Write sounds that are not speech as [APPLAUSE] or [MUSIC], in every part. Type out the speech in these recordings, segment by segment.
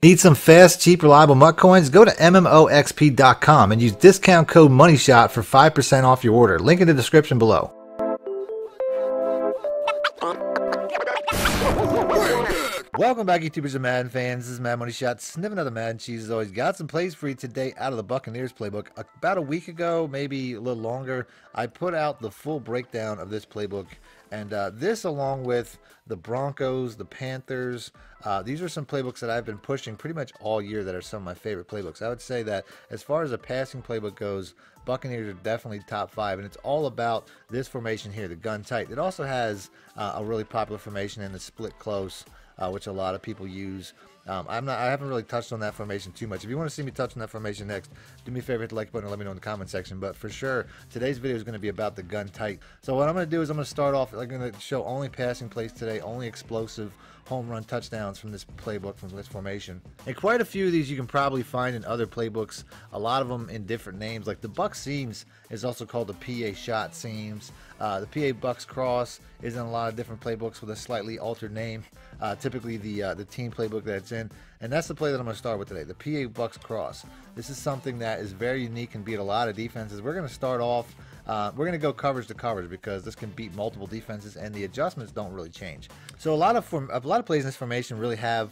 Need some fast, cheap, reliable MUT coins? Go to MMOEXP.com and use discount code MONEYSHOT for 5% off your order. Link in the description below. Welcome back, YouTubers and Madden fans. This is Madden Money Shot, sniffing another Madden cheese as always. Got some plays for you today out of the Buccaneers playbook. About a week ago, maybe a little longer, I put out the full breakdown of this playbook. And uh, this, along with the Broncos, the Panthers, uh, these are some playbooks that I've been pushing pretty much all year that are some of my favorite playbooks. I would say that as far as a passing playbook goes, Buccaneers are definitely top five, and it's all about this formation here, the gun tight. It also has uh, a really popular formation in the split close uh, which a lot of people use. Um, I'm not. I haven't really touched on that formation too much. If you want to see me touch on that formation next, do me a favor, hit the like button, and let me know in the comment section. But for sure, today's video is going to be about the gun tight. So what I'm going to do is I'm going to start off. I'm going to show only passing plays today, only explosive home run touchdowns from this playbook from this formation. And quite a few of these you can probably find in other playbooks. A lot of them in different names. Like the Buck seams is also called the PA shot seams. Uh, the PA Bucks cross is in a lot of different playbooks with a slightly altered name. Uh, typically the uh, the team playbook that it's in, and that's the play that I'm going to start with today. The PA Bucks cross. This is something that is very unique and beat a lot of defenses. We're going to start off. Uh, we're going to go coverage to coverage because this can beat multiple defenses, and the adjustments don't really change. So a lot of form, a lot of plays in this formation really have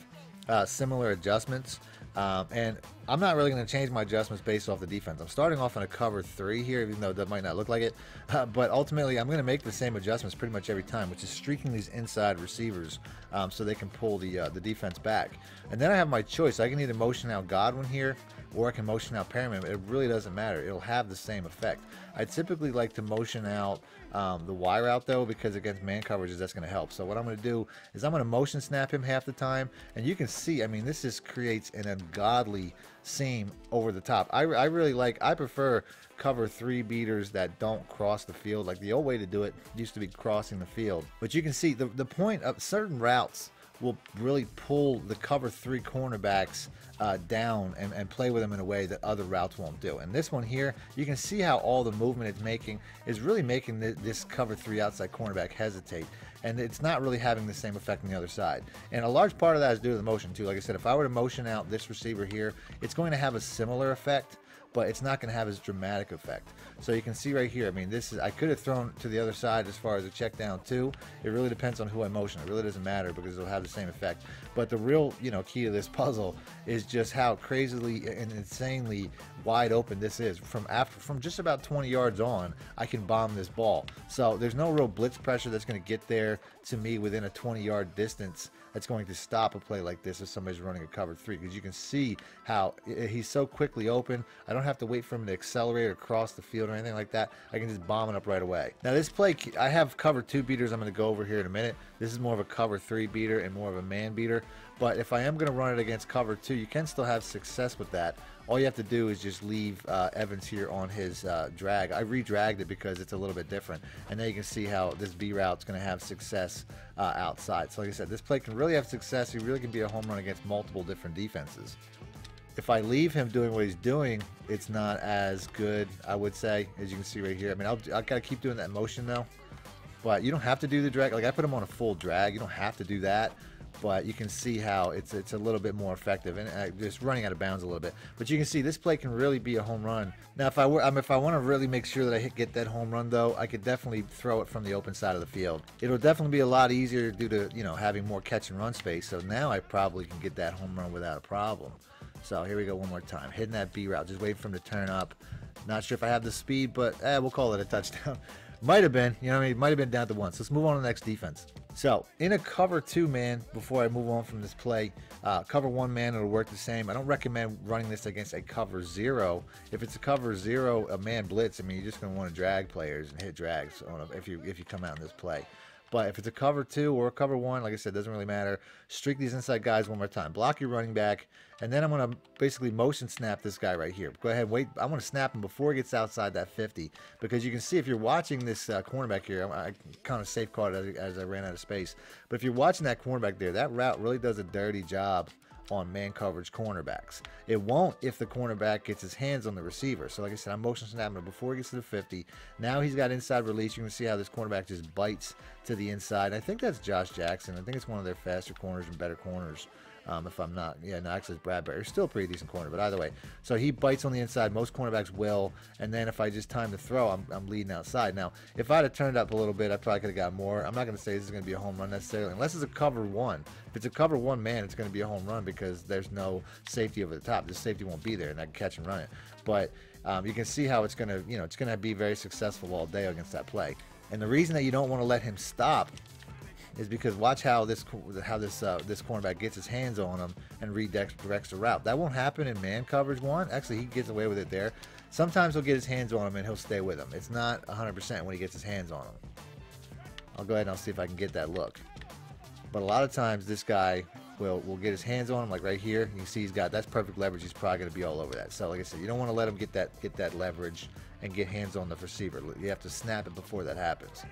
uh, similar adjustments. Um, and I'm not really going to change my adjustments based off the defense. I'm starting off in a cover three here, even though that might not look like it. [LAUGHS] Uh, but ultimately, I'm going to make the same adjustments pretty much every time, which is streaking these inside receivers um, so they can pull the uh, the defense back. And then I have my choice. I can either motion out Godwin here, or I can motion out Perriman. It really doesn't matter. It'll have the same effect. I typically like to motion out um, the wire out though because against man coverages that's going to help. So what I'm going to do is I'm going to motion snap him half the time, and you can see. I mean, this just creates an ungodly seam over the top. I, I really like. I prefer cover three beaters that don't cross the field. Like the old way to do it used to be crossing the field. But you can see the the point of certain routes will really pull the cover three cornerbacks uh, down and, and, play with them in a way that other routes won't do. And this one here, you can see how all the movement it's making is really making the, this cover three outside cornerback hesitate. And it's not really having the same effect on the other side. And a large part of that is due to the motion too. Like I said, if I were to motion out this receiver here, it's going to have a similar effect but it's not going to have as dramatic effect. So you can see right here, I mean, this is, I could have thrown to the other side as far as a check down too. It really depends on who I motion. It really doesn't matter because it'll have the same effect. But the real, you know, key to this [LAUGHS] puzzle is just how crazily and insanely wide open this is. From after, from just about 20 yards on, I can bomb this ball. So there's no real blitz pressure that's going to get there to me within a 20 yard distance that's going to stop a play like this if somebody's running a cover three because you can see how he's so quickly open. I don't have to wait for him to accelerate or cross the field or anything like that. I can just bomb it up right away. Now this play, I have cover two beaters I'm going to go over here in a minute. This is more of a cover three beater and more of a man beater. But if I am going to run it against cover two, you can still have success with that. All you have to do is just leave uh, Evans here on his uh, drag. I re-dragged it because it's a little bit different. And now you can see how this B route is going to have success uh, outside. So like I said, this play can really have success. He really can be a home run against multiple different defenses. If I leave him doing what he's doing, it's not as good, I would say, as you can see right here. I mean, I've got to keep doing that motion though. But you don't have to do the drag. Like I put him on a full drag. You don't have to do that but you can see how it's it's a little bit more effective and uh, just running out of bounds a little bit. But you can see this play can really be a home run. Now, if I were, I mean, if I want to really make sure that I hit, get that home run though, I could definitely throw it from the open side of the field. It'll definitely be a lot easier due to you know having more catch and run space. So now I probably can get that home run without a problem. So here we go one more time, hitting that B route, just waiting for him to turn up. Not sure if I have the speed, but eh, we'll call it a touchdown. [LAUGHS] Might have been, you know, what I mean, might have been down to once. Let's move on to the next defense. So, in a cover two man, before I move on from this play, uh, cover one man, it'll work the same. I don't recommend running this against a cover zero. If it's a cover zero, a man blitz, I mean, you're just going to want to drag players and hit drags on a, if you if you come out in this play. But if it's a cover two or a cover one, like I said, doesn't really matter. Streak these inside guys one more time. Block your running back, and then I'm going to basically motion snap this guy right here. Go ahead, wait. I want to snap him before he gets outside that 50 because you can see if you're watching this uh, cornerback here, I, I kind of safeguarded as, as I ran out of space. But if you're watching that cornerback there, that route really does a dirty job on man coverage cornerbacks. It won't if the cornerback gets his hands on the receiver. So like I said, I'm motion snapping before he gets to the 50. Now he's got inside release. You can see how this cornerback just bites to the inside. I think that's Josh Jackson. I think it's one of their faster corners and better corners. Um, if I'm not, yeah, no, actually, it's Bradberry. Still pretty decent corner, but either way. So he bites on the inside. Most cornerbacks will. And then if I just time to throw, I'm, I'm leading outside. Now, if I'd have turned up a little bit, I probably could have got more. I'm not going to say this is going to be a home run necessarily, unless it's a cover one. If it's a cover one man, it's going to be a home run because there's no safety over the top. The safety won't be there, and I can catch and run it. But um, you can see how it's going to, you know, it's going to be very successful all day against that play. And the reason that you don't want to let him stop is because watch how this how this uh, this cornerback gets his hands on him and redirects the route. That won't happen in man coverage one. Actually, he gets away with it there. Sometimes he'll get his hands on him and he'll stay with him. It's not 100% when he gets his hands on him. I'll go ahead and I'll see if I can get that look. But a lot of times this guy will will get his hands on him like right here. You see he's got that's perfect leverage. He's probably going to be all over that. So like I said, you don't want to let him get that get that leverage and get hands on the receiver. You have to snap it before that happens.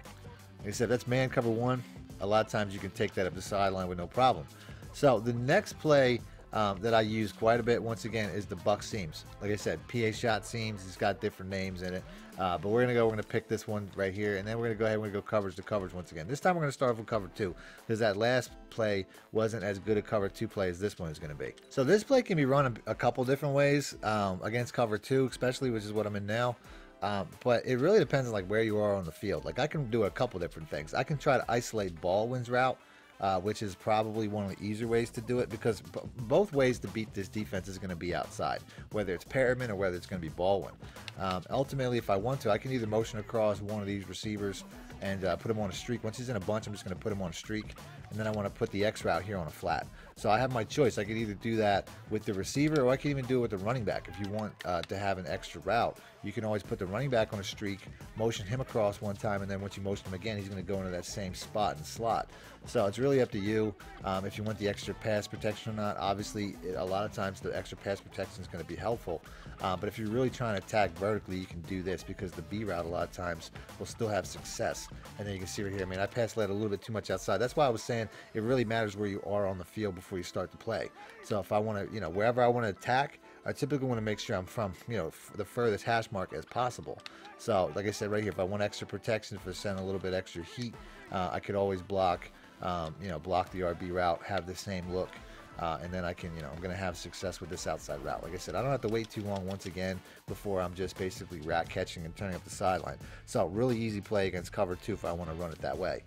Like I said, that's man cover one a lot of times you can take that up the sideline with no problem. So the next play um, that I use quite a bit, once again, is the buck seams. Like I said, PA shot seams. It's got different names in it. Uh, but we're to go, we're going to pick this one right here. And then we're going to go ahead and to go coverage to coverage once again. This time we're going to start off with cover two. Because that last play wasn't as good a cover two play as this one is going to be. So this play can be run a, a couple different ways um, against cover two, especially, which is what I'm in now. Um, but it really depends on like where you are on the field. Like I can do a couple different things. I can try to isolate Baldwin's route, uh, which is probably one of the easier ways to do it because both ways to beat this defense is going to be outside, whether it's Perriman or whether it's going to be Baldwin. Um, ultimately, if I want to, I can either motion across one of these receivers and uh, put him on a streak. Once he's in a bunch, I'm just going to put him on a streak, and then I want to put the X route here on a flat. So I have my choice. I could either do that with the receiver, or I could even do it with the running back. If you want uh, to have an extra route, you can always put the running back on a streak, motion him across one time, and then once you motion him again, he's going to go into that same spot and slot. So it's really up to you um, if you want the extra pass protection or not. Obviously, a lot of times the extra pass protection is going to be helpful. Uh, but if you're really trying to attack vertically, you can do this because the B route a lot of times will still have success. And then you can see right here, I mean, I passed a little bit too much outside. That's why I was saying it really matters where you are on the field before you start to play. So if I want to, you know, wherever I want to attack, I typically want to make sure I'm from, you know, the furthest hash mark as possible. So, like I said right here, if I want extra protection, for sending a little bit extra heat, uh, I could always block, um, you know, block the RB route, have the same look, uh, and then I can, you know, I'm going to have success with this outside route. Like I said, I don't have to wait too long once again before I'm just basically rat catching and turning up the sideline. So, really easy play against cover two if I want to run it that way.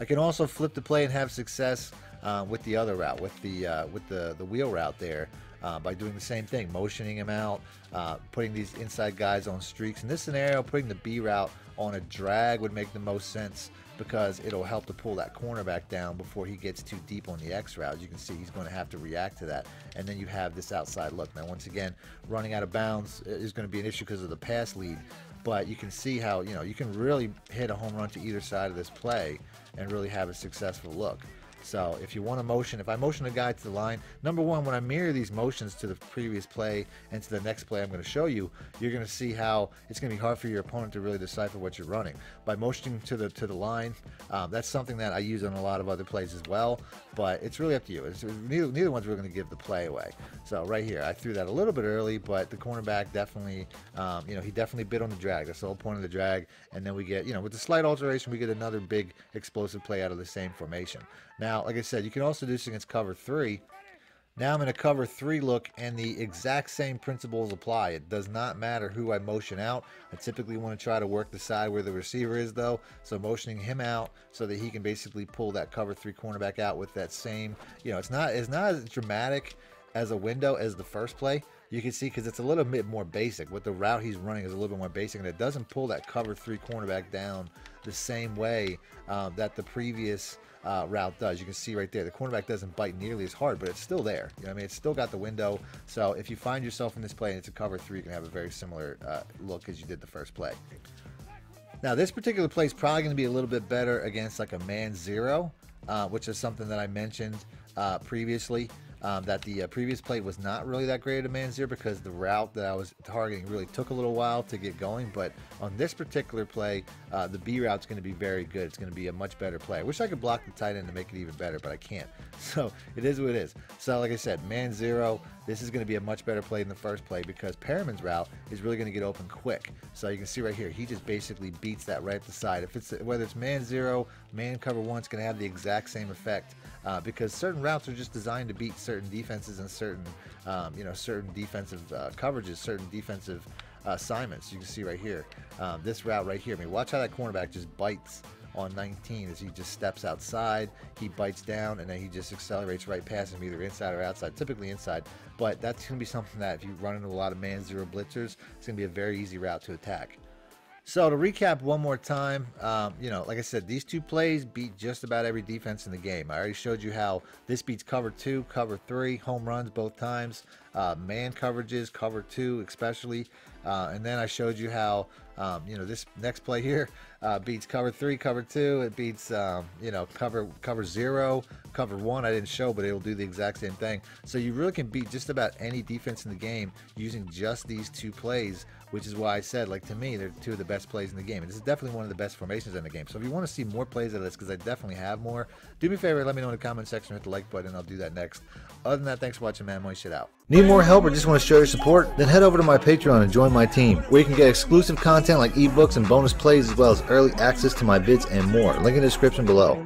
I can also flip the play and have success uh, with the other route, with the uh, with the the wheel route there uh, by doing the same thing, motioning him out, uh, putting these inside guys on streaks. In this scenario, putting the B route on a drag would make the most sense because it'll help to pull that cornerback down before he gets too deep on the X route. As You can see he's going to have to react to that. And then you have this outside look. Now, once again, running out of bounds is going to be an issue because of the pass lead. But you can see how, you know, you can really hit a home run to either side of this play and really have a successful look. So if you want to motion, if I motion a guy to the line, number one, when I mirror these motions to the previous play and to the next play I'm going to show you, you're going to see how it's going to be hard for your opponent to really decipher what you're running. By motioning to the to the line, um, that's something that I use on a lot of other plays as well, but it's really up to you. It's, neither, neither one's really going to give the play away. So right here, I threw that a little bit early, but the cornerback definitely, um, you know, he definitely bit on the drag. That's the whole point of the drag. And then we get, you know, with the slight alteration, we get another big explosive play out of the same formation. Now, like I said, you can also do this against cover three. Now I'm in a cover three look and the exact same principles apply. It does not matter who I motion out. I typically want to try to work the side where the receiver is though. So motioning him out so that he can basically pull that cover three cornerback out with that same, you know, it's not, it's not as dramatic as a window as the first play. You can see because it's a little bit more basic. What the route he's running is a little bit more basic, and it doesn't pull that cover three cornerback down the same way um, that the previous uh, route does. You can see right there, the cornerback doesn't bite nearly as hard, but it's still there. You know I mean? It's still got the window. So if you find yourself in this play and it's a cover three, you can have a very similar uh, look as you did the first play. Now, this particular play is probably going to be a little bit better against like a man zero, uh, which is something that I mentioned uh, previously. Um, that the uh, previous play was not really that great at man zero because the route that I was targeting really took a little while to get going. But on this particular play, uh, the B route is going to be very good. It's going to be a much better play. I wish I could block the tight end to make it even better, but I can't. [LAUGHS] So it is what it is. So like I said, man zero, this is going to be a much better play than the first play because Perriman's route is really going to get open quick. So you can see right here, he just basically beats that right at the side. If it's whether it's man zero, man cover one, it's going to have the exact same effect uh, because certain routes are just designed to beat certain defenses and certain, um, you know, certain defensive uh, coverages, certain defensive uh, assignments. You can see right here, um, this route right here. I mean, watch how that cornerback just bites on 19 as he just steps outside, he bites down, and then he just accelerates right past him, either inside or outside, typically inside. But that's going to be something that if you run into a lot of man zero blitzers, it's going to be a very easy route to attack. So to recap one more time, um, you know, like I said, these two plays beat just about every defense in the game. I already showed you how this beats cover two, cover three, home runs both times, uh, man coverages, cover two especially, uh, and then I showed you how, um, you know, this next play here uh, beats cover three, cover two. It beats, um, you know, cover cover zero, cover one. I didn't show, but it'll do the exact same thing. So you really can beat just about any defense in the game using just these two plays which is why I said, like, to me, they're two of the best plays in the game. And this is definitely one of the best formations in the game. So if you want to see more plays of this, because I definitely have more, do me a favor, let me know in the comment section, hit the like button, and I'll do that next. Other than that, thanks for watching, man. Money shot out. Need more help or just want to show your support? Then head over to my Patreon and join my team, where you can get exclusive content like ebooks and bonus plays, as well as early access to my vids and more. Link in the description below.